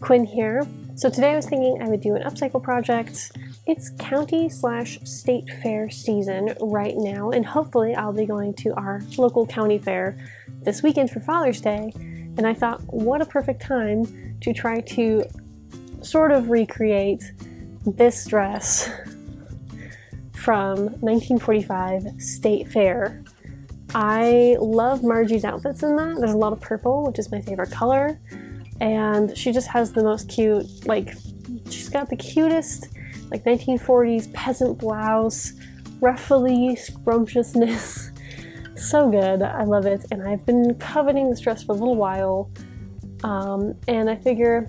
Quinn here. So today I was thinking I would do an upcycle project. It's county slash state fair season right now, and hopefully I'll be going to our local county fair this weekend for Father's Day. And I thought, what a perfect time to try to sort of recreate this dress from 1945 State Fair. I love Margie's outfits in that. There's a lot of purple, which is my favorite color and she just has the most cute, like, she's got the cutest, like, 1940s peasant blouse, ruffly scrumptiousness. so good. I love it. And I've been coveting this dress for a little while. Um, and I figure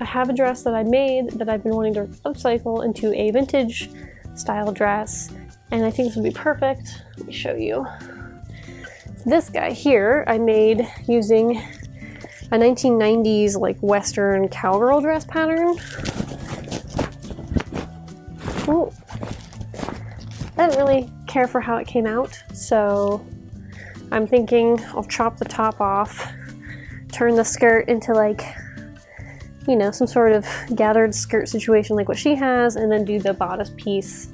I have a dress that I made that I've been wanting to upcycle into a vintage style dress. And I think this would be perfect. Let me show you. This guy here I made using a 1990s like western cowgirl dress pattern. Ooh. I didn't really care for how it came out, so I'm thinking I'll chop the top off, turn the skirt into like, you know, some sort of gathered skirt situation like what she has, and then do the bodice piece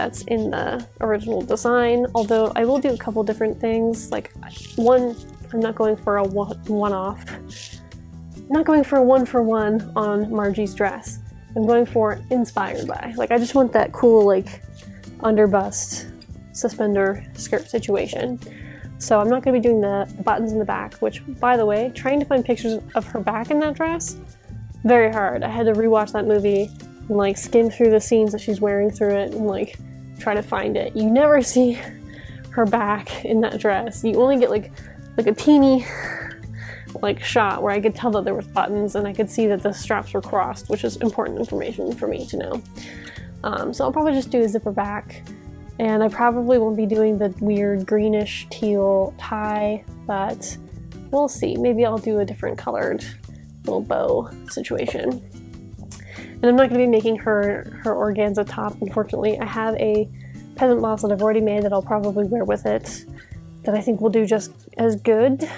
that's in the original design, although I will do a couple different things. Like one, I'm not going for a one-off. Not going for a one-for-one -one on Margie's dress. I'm going for inspired by. Like I just want that cool like underbust suspender skirt situation. So I'm not going to be doing the buttons in the back, which by the way, trying to find pictures of her back in that dress, very hard. I had to rewatch that movie and like skim through the scenes that she's wearing through it and like try to find it. You never see her back in that dress. You only get like like a teeny like shot where I could tell that there was buttons and I could see that the straps were crossed, which is important information for me to know. Um, so I'll probably just do a zipper back and I probably won't be doing the weird greenish teal tie, but we'll see. Maybe I'll do a different colored little bow situation. And I'm not going to be making her, her organza top, unfortunately. I have a peasant blouse that I've already made that I'll probably wear with it that I think will do just as good.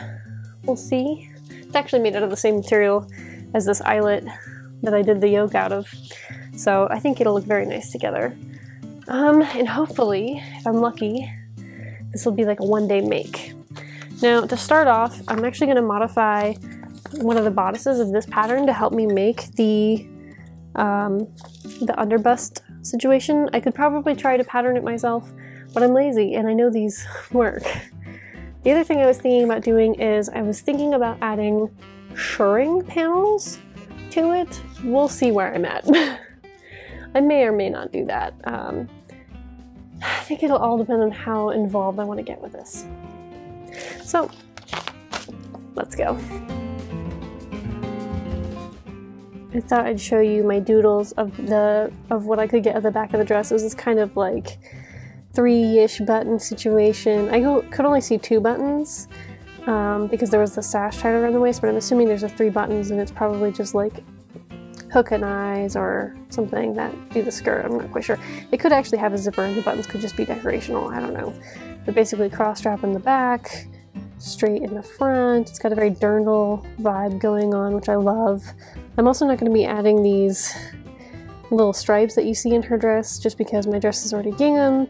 We'll see. It's actually made out of the same material as this eyelet that I did the yoke out of. So I think it'll look very nice together. Um, and hopefully, if I'm lucky, this will be like a one day make. Now to start off, I'm actually going to modify one of the bodices of this pattern to help me make the um, the underbust situation. I could probably try to pattern it myself, but I'm lazy and I know these work. The other thing I was thinking about doing is I was thinking about adding shirring panels to it. We'll see where I'm at. I may or may not do that. Um, I think it'll all depend on how involved I want to get with this. So, let's go. I thought I'd show you my doodles of the of what I could get at the back of the dress. It was this kind of like three-ish button situation. I could only see two buttons um, because there was the sash tied around the waist, but I'm assuming there's a three buttons and it's probably just like hook and eyes or something that do the skirt. I'm not quite sure. It could actually have a zipper and the buttons could just be decorational. I don't know. But basically cross strap in the back, straight in the front. It's got a very dirndl vibe going on, which I love. I'm also not going to be adding these little stripes that you see in her dress just because my dress is already gingham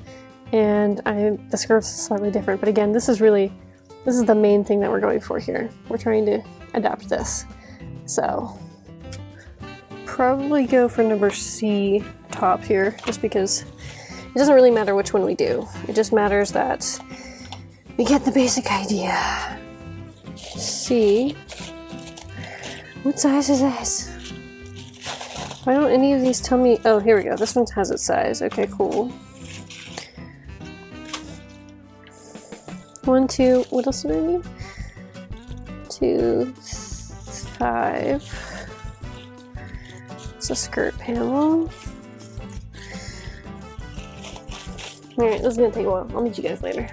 and I, the skirt's slightly different. But again, this is really, this is the main thing that we're going for here. We're trying to adapt this. So probably go for number C top here just because it doesn't really matter which one we do. It just matters that we get the basic idea. See, what size is this? Why don't any of these tell me? Oh, here we go. This one has its size. Okay, cool. One, two, what else do I need? Two, five. It's a skirt panel. Alright, this is gonna take a while. I'll meet you guys later.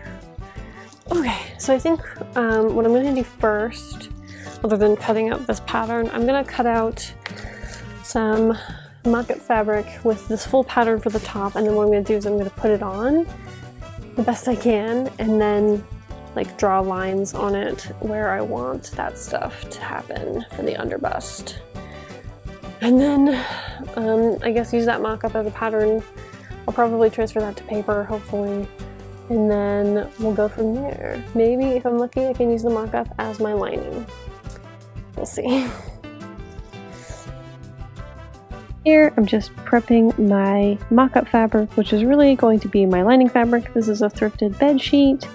Okay, so I think um, what I'm gonna do first other than cutting out this pattern. I'm gonna cut out some market fabric with this full pattern for the top and then what I'm gonna do is I'm gonna put it on the best I can and then like draw lines on it where I want that stuff to happen for the underbust. And then um, I guess use that mock-up as a pattern. I'll probably transfer that to paper, hopefully. And then we'll go from there. Maybe if I'm lucky, I can use the mock-up as my lining. We'll see. Here, I'm just prepping my mock-up fabric, which is really going to be my lining fabric. This is a thrifted bed sheet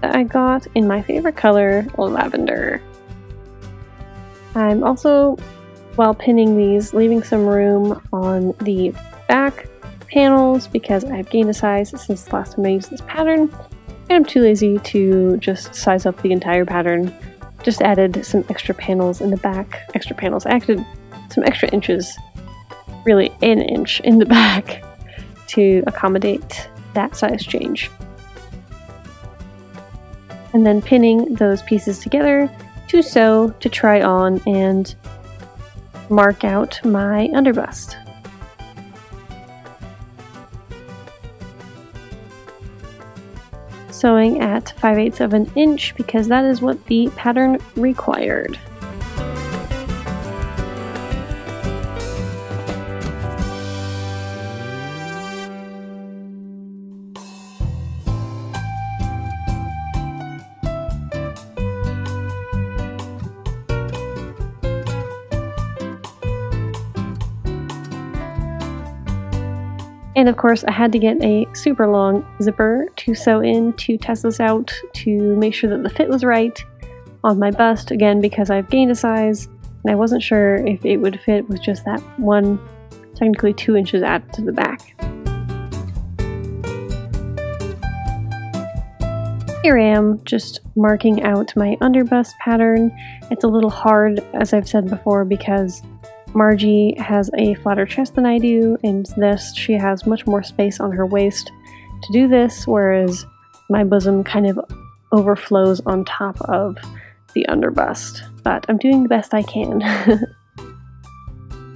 that I got in my favorite color, lavender. I'm also, while pinning these, leaving some room on the back panels because I've gained a size since the last time I used this pattern, and I'm too lazy to just size up the entire pattern. Just added some extra panels in the back, extra panels, I added some extra inches really an inch in the back to accommodate that size change. And then pinning those pieces together to sew to try on and mark out my underbust. Sewing at 5 eighths of an inch because that is what the pattern required. And of course, I had to get a super long zipper to sew in to test this out to make sure that the fit was right on my bust, again, because I've gained a size and I wasn't sure if it would fit with just that one, technically two inches added to the back. Here I am, just marking out my underbust pattern. It's a little hard, as I've said before, because Margie has a flatter chest than I do, and this she has much more space on her waist to do this, whereas my bosom kind of overflows on top of the underbust. But I'm doing the best I can.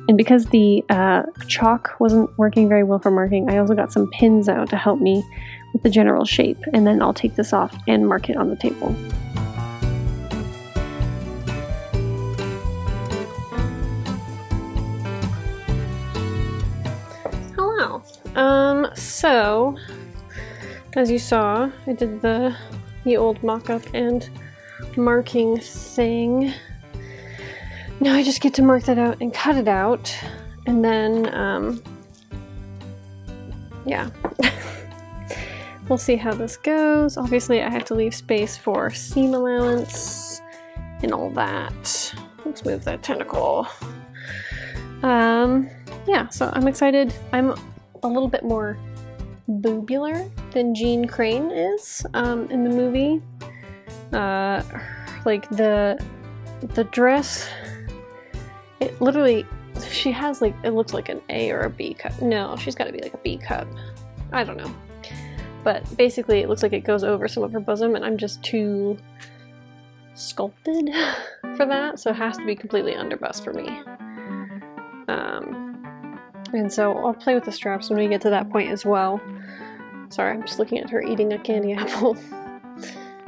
and because the uh, chalk wasn't working very well for marking, I also got some pins out to help me with the general shape, and then I'll take this off and mark it on the table. Um, so, as you saw, I did the, the old mock-up and marking thing. Now I just get to mark that out and cut it out, and then, um, yeah. we'll see how this goes. Obviously, I have to leave space for seam allowance and all that. Let's move that tentacle. Um, yeah, so I'm excited. I'm a little bit more boobular than Jeanne Crain is um, in the movie. Uh, like the the dress, it literally she has like it looks like an A or a B cup. No, she's got to be like a B cup. I don't know, but basically it looks like it goes over some of her bosom, and I'm just too sculpted for that, so it has to be completely underbust for me. Um, and so I'll play with the straps when we get to that point as well. Sorry, I'm just looking at her eating a candy apple.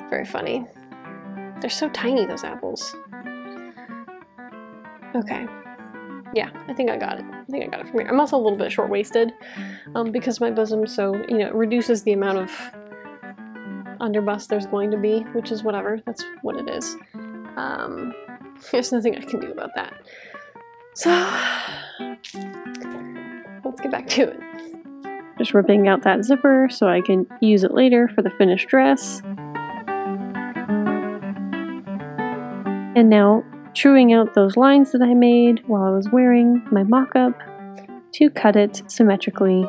Very funny. They're so tiny, those apples. Okay. Yeah, I think I got it. I think I got it from here. I'm also a little bit short-waisted um, because my bosom so, you know, reduces the amount of underbust there's going to be, which is whatever. That's what it is. Um, there's nothing I can do about that. So, let's get back to it. Just ripping out that zipper so I can use it later for the finished dress. And now truing out those lines that I made while I was wearing my mock-up to cut it symmetrically.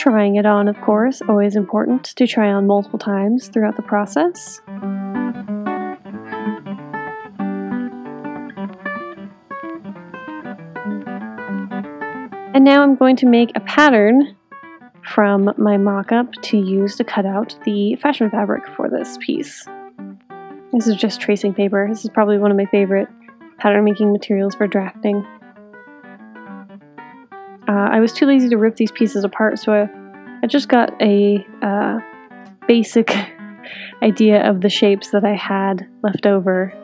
Trying it on, of course, always important to try on multiple times throughout the process. And now I'm going to make a pattern from my mock-up to use to cut out the fashion fabric for this piece. This is just tracing paper. This is probably one of my favorite pattern making materials for drafting. Uh, I was too lazy to rip these pieces apart, so I, I just got a uh, basic idea of the shapes that I had left over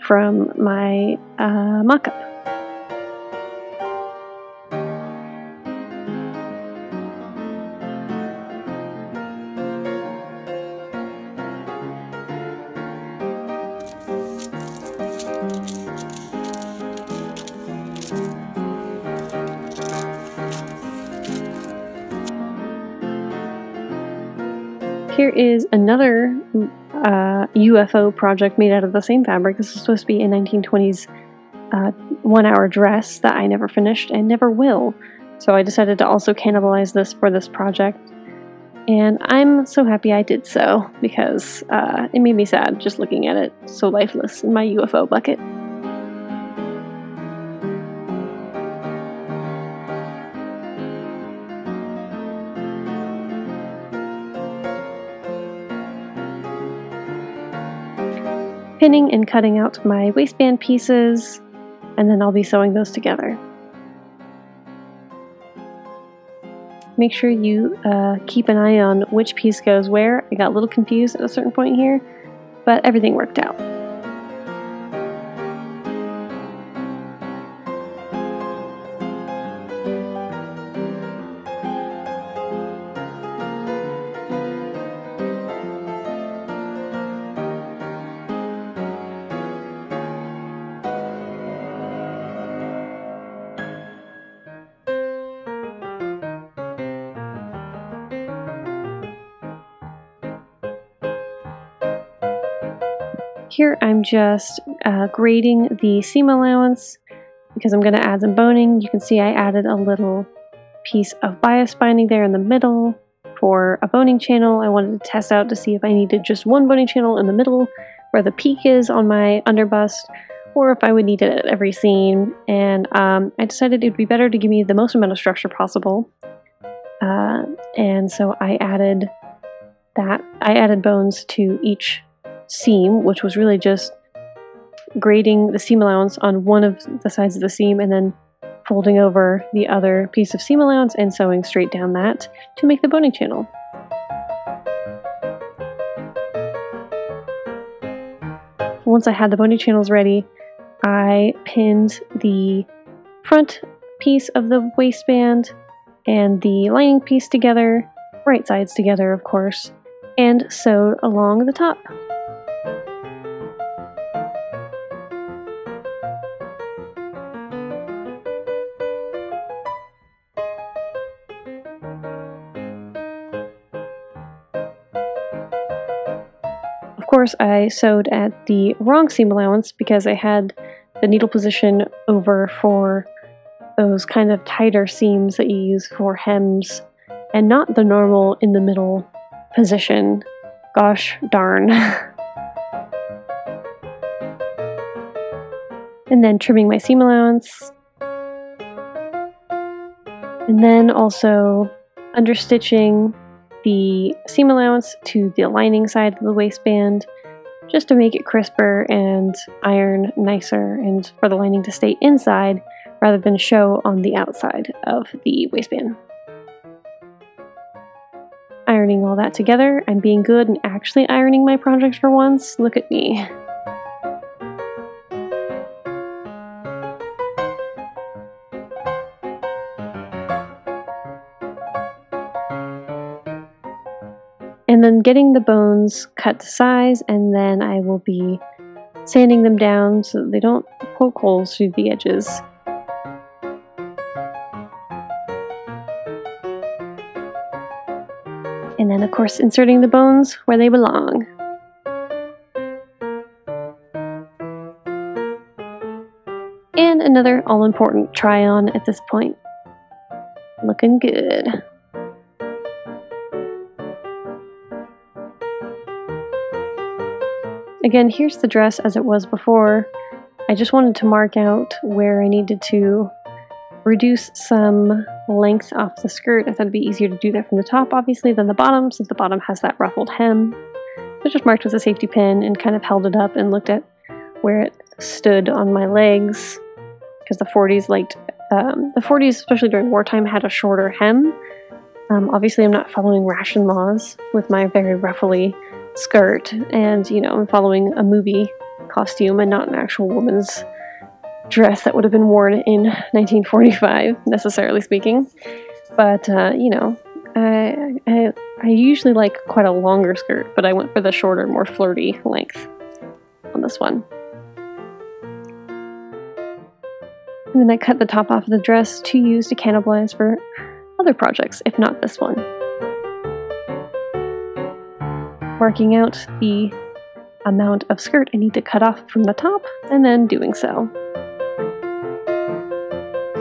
from my uh, mock-up. Is another uh, UFO project made out of the same fabric. This is supposed to be a 1920s uh, one hour dress that I never finished and never will. So I decided to also cannibalize this for this project. And I'm so happy I did so because uh, it made me sad just looking at it so lifeless in my UFO bucket. Pinning and cutting out my waistband pieces, and then I'll be sewing those together. Make sure you uh, keep an eye on which piece goes where. I got a little confused at a certain point here, but everything worked out. Here I'm just uh, grading the seam allowance because I'm going to add some boning. You can see I added a little piece of bias binding there in the middle for a boning channel. I wanted to test out to see if I needed just one boning channel in the middle where the peak is on my underbust or if I would need it at every seam. And um, I decided it would be better to give me the most amount of structure possible. Uh, and so I added that. I added bones to each seam, which was really just grading the seam allowance on one of the sides of the seam and then folding over the other piece of seam allowance and sewing straight down that to make the boning channel. Once I had the boning channels ready, I pinned the front piece of the waistband and the lining piece together, right sides together of course, and sewed along the top. Course, I sewed at the wrong seam allowance because I had the needle position over for those kind of tighter seams that you use for hems and not the normal in the middle position. Gosh darn. and then trimming my seam allowance. And then also understitching the seam allowance to the lining side of the waistband just to make it crisper and iron nicer and for the lining to stay inside rather than show on the outside of the waistband. Ironing all that together, I'm being good and actually ironing my project for once. Look at me. And then getting the bones cut to size and then I will be sanding them down so they don't poke holes through the edges. And then of course inserting the bones where they belong. And another all-important try-on at this point. Looking good. Again, here's the dress as it was before. I just wanted to mark out where I needed to reduce some length off the skirt. I thought it'd be easier to do that from the top, obviously, than the bottom, since the bottom has that ruffled hem. I just marked with a safety pin and kind of held it up and looked at where it stood on my legs, because the 40s liked um, the 40s, especially during wartime, had a shorter hem. Um, obviously, I'm not following ration laws with my very ruffly skirt, and you know, I'm following a movie costume and not an actual woman's dress that would have been worn in 1945, necessarily speaking. But uh, you know, I, I I usually like quite a longer skirt, but I went for the shorter, more flirty length on this one. And then I cut the top off of the dress to use to cannibalize for other projects, if not this one. Working out the amount of skirt I need to cut off from the top, and then doing so.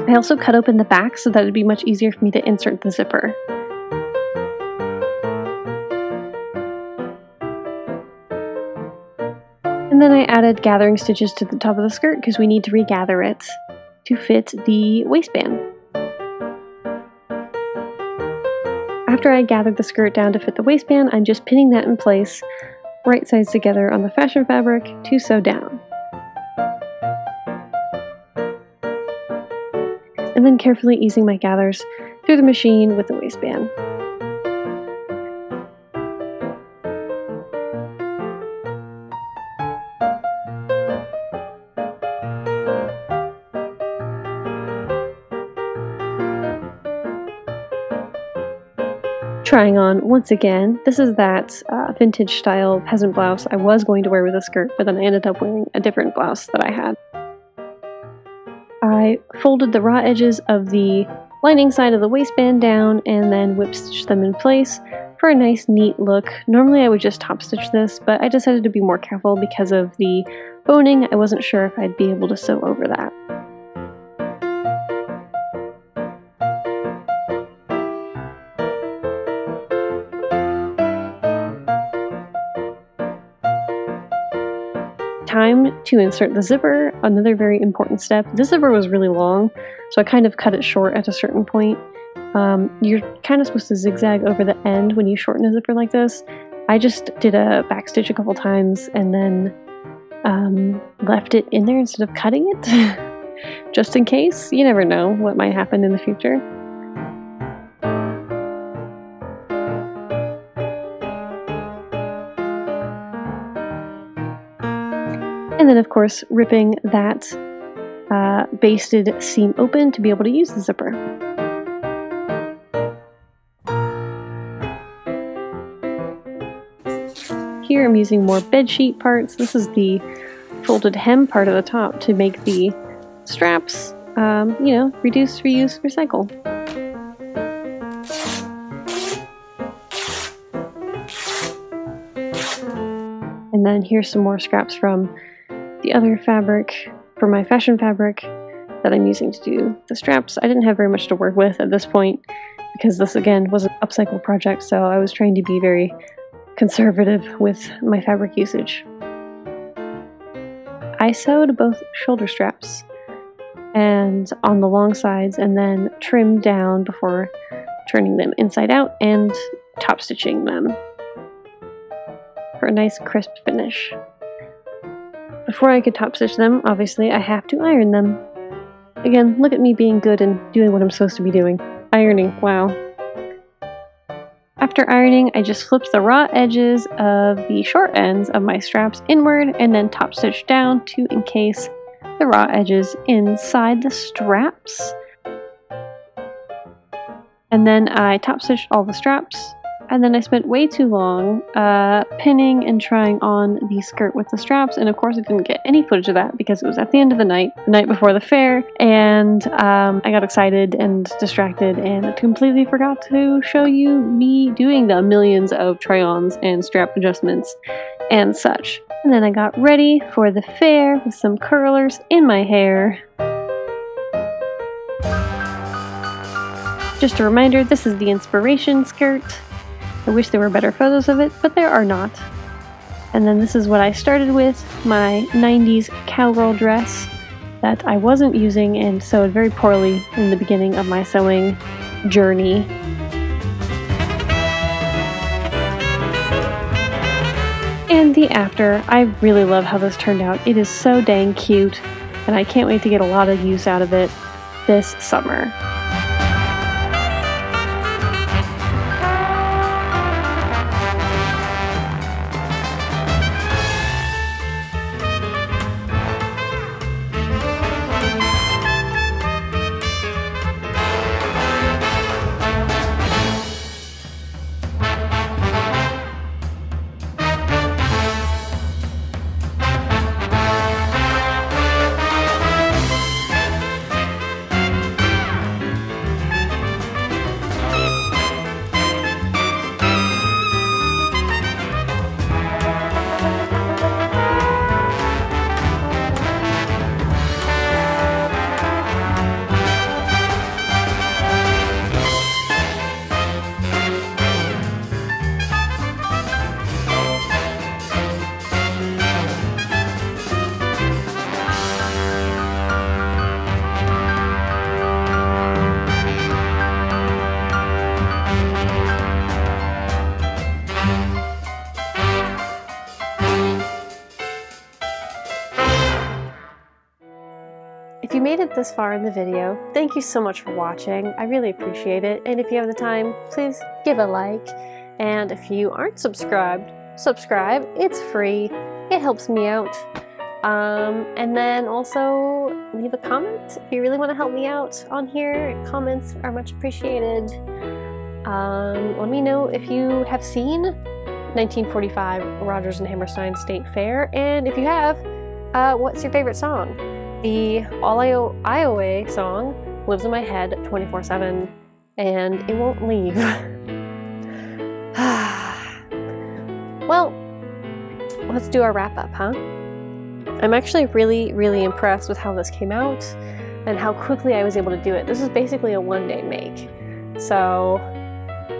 I also cut open the back so that it'd be much easier for me to insert the zipper. And then I added gathering stitches to the top of the skirt because we need to regather it to fit the waistband. After I gathered the skirt down to fit the waistband, I'm just pinning that in place, right sides together on the fashion fabric to sew down. And then carefully easing my gathers through the machine with the waistband. Trying on once again. This is that uh, vintage style peasant blouse I was going to wear with a skirt, but then I ended up wearing a different blouse that I had. I folded the raw edges of the lining side of the waistband down and then whip stitched them in place for a nice neat look. Normally I would just top stitch this, but I decided to be more careful because of the boning. I wasn't sure if I'd be able to sew over that. Time to insert the zipper, another very important step. This zipper was really long, so I kind of cut it short at a certain point. Um, you're kind of supposed to zigzag over the end when you shorten a zipper like this. I just did a backstitch a couple times and then um, left it in there instead of cutting it, just in case. You never know what might happen in the future. And then, of course, ripping that uh, basted seam open to be able to use the zipper. Here I'm using more bedsheet parts. This is the folded hem part of the top to make the straps, um, you know, reduce, reuse, recycle. And then here's some more scraps from the other fabric for my fashion fabric that I'm using to do the straps. I didn't have very much to work with at this point because this again was an upcycle project so I was trying to be very conservative with my fabric usage. I sewed both shoulder straps and on the long sides and then trimmed down before turning them inside out and top stitching them for a nice crisp finish. Before I could top stitch them, obviously, I have to iron them. Again, look at me being good and doing what I'm supposed to be doing. Ironing, wow. After ironing, I just flipped the raw edges of the short ends of my straps inward and then top stitch down to encase the raw edges inside the straps. And then I top stitched all the straps and then I spent way too long uh, pinning and trying on the skirt with the straps. And of course, I didn't get any footage of that because it was at the end of the night, the night before the fair. And um, I got excited and distracted and completely forgot to show you me doing the millions of try ons and strap adjustments and such. And then I got ready for the fair with some curlers in my hair. Just a reminder, this is the inspiration skirt. I wish there were better photos of it, but there are not. And then this is what I started with, my 90s cowgirl dress that I wasn't using and sewed very poorly in the beginning of my sewing journey. And the after, I really love how this turned out. It is so dang cute, and I can't wait to get a lot of use out of it. this summer. You made it this far in the video, thank you so much for watching. I really appreciate it. And if you have the time, please give a like. And if you aren't subscribed, subscribe. It's free. It helps me out. Um, and then also leave a comment if you really want to help me out on here. Comments are much appreciated. Um, let me know if you have seen 1945 Rodgers and Hammerstein State Fair, and if you have, uh, what's your favorite song? The All Iowa song lives in my head 24 7 and it won't leave. well, let's do our wrap up, huh? I'm actually really, really impressed with how this came out and how quickly I was able to do it. This is basically a one day make. So,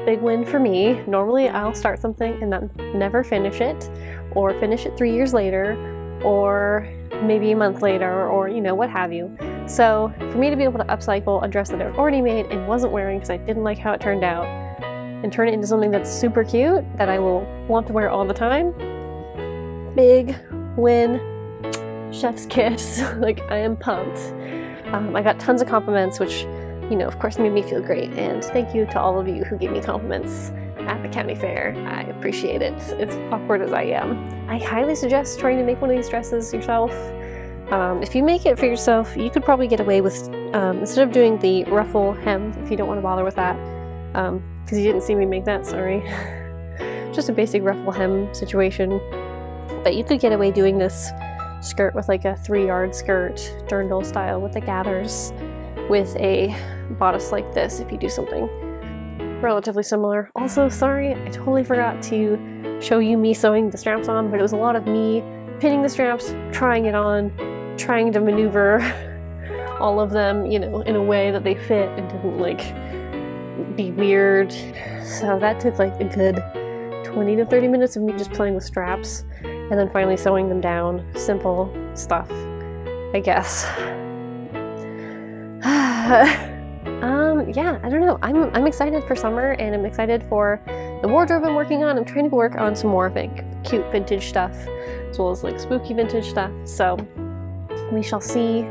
big win for me. Normally, I'll start something and then never finish it, or finish it three years later, or maybe a month later, or you know, what have you. So, for me to be able to upcycle a dress that I already made and wasn't wearing because I didn't like how it turned out, and turn it into something that's super cute that I will want to wear all the time, big win chef's kiss. like, I am pumped. Um, I got tons of compliments, which, you know, of course made me feel great. And thank you to all of you who gave me compliments at the county fair. I appreciate it. as awkward as I am. I highly suggest trying to make one of these dresses yourself. Um, if you make it for yourself, you could probably get away with, um, instead of doing the ruffle hem, if you don't want to bother with that, because um, you didn't see me make that, sorry. Just a basic ruffle hem situation. But you could get away doing this skirt with like a three yard skirt, dirndl style with the gathers, with a bodice like this if you do something relatively similar. Also, sorry, I totally forgot to show you me sewing the straps on, but it was a lot of me pinning the straps, trying it on, trying to maneuver all of them, you know, in a way that they fit and didn't like be weird. So that took like a good 20 to 30 minutes of me just playing with straps and then finally sewing them down. Simple stuff, I guess. um, yeah, I don't know. I'm, I'm excited for summer and I'm excited for the wardrobe I'm working on. I'm trying to work on some more, think, cute vintage stuff as well as like spooky vintage stuff. So we shall see.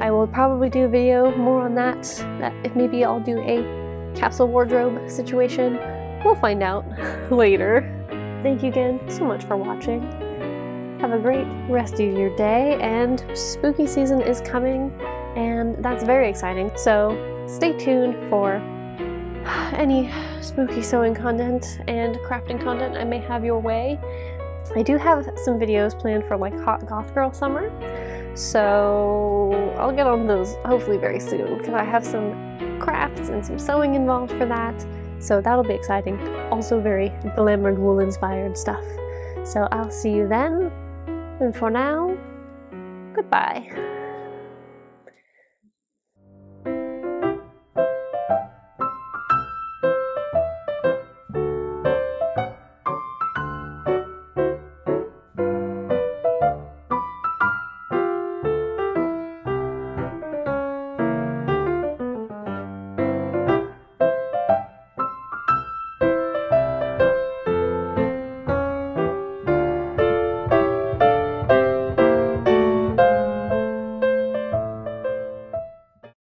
I will probably do a video more on that. That if maybe I'll do a capsule wardrobe situation. We'll find out later. Thank you again so much for watching. Have a great rest of your day, and spooky season is coming, and that's very exciting. So stay tuned for any spooky sewing content and crafting content I may have your way. I do have some videos planned for like Hot Goth Girl Summer, so I'll get on those hopefully very soon because I have some crafts and some sewing involved for that. So that'll be exciting. Also very Glamour Ghoul inspired stuff. So I'll see you then. And for now, goodbye.